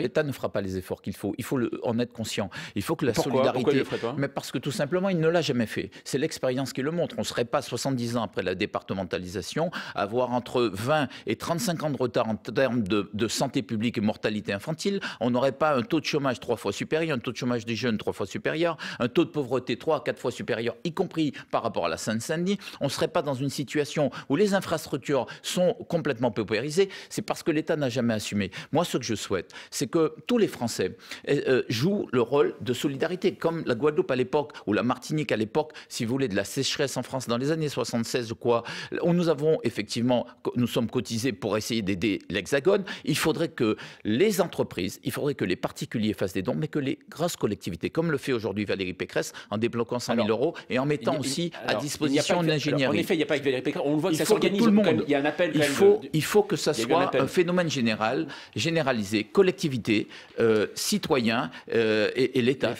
L'État ne fera pas les efforts qu'il faut. Il faut le, en être conscient. Il faut que la Pourquoi? Solidarité. Pourquoi il le ferait pas? Mais parce que tout simplement, il ne l'a jamais fait. C'est l'expérience qui le montre. On ne serait pas 70 ans après la départementalisation, à avoir entre 20 et 35 ans de retard en termes de, de santé publique et mortalité infantile. On n'aurait pas un taux de chômage trois fois supérieur, un taux de chômage des jeunes trois fois supérieur, un taux de pauvreté trois à quatre fois supérieur, y compris par rapport à la Seine-Saint-Denis. On ne serait pas dans une situation où les infrastructures sont complètement paupérisées. C'est parce que l'État n'a jamais assumé. Moi, ce que je souhaite, c'est que tous les Français euh, euh, jouent le rôle de solidarité, comme la Guadeloupe à l'époque ou la Martinique à l'époque, si vous voulez, de la sécheresse en France dans les années 76 ou quoi, où nous avons effectivement, nous sommes cotisés pour essayer d'aider l'Hexagone. Il faudrait que les entreprises, il faudrait que les particuliers fassent des dons, mais que les grosses collectivités, comme le fait aujourd'hui Valérie Pécresse, en débloquant 100 000 Alors, euros et en mettant Il- il- aussi alors, à disposition que- alors, En effet, il n'y a pas que Valérie Pécresse. On le voit que Il ça s'organise. tout le monde- même. Il y a un appel. quand Il faut, de- il faut que ça un soit appel. un phénomène général, généralisé, collectivité, euh, citoyen euh, et l'État.